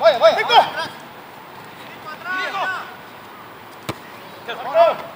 Vaya, vaya, vaya. Cinco. Cinco atrás. Cinco. Cinco.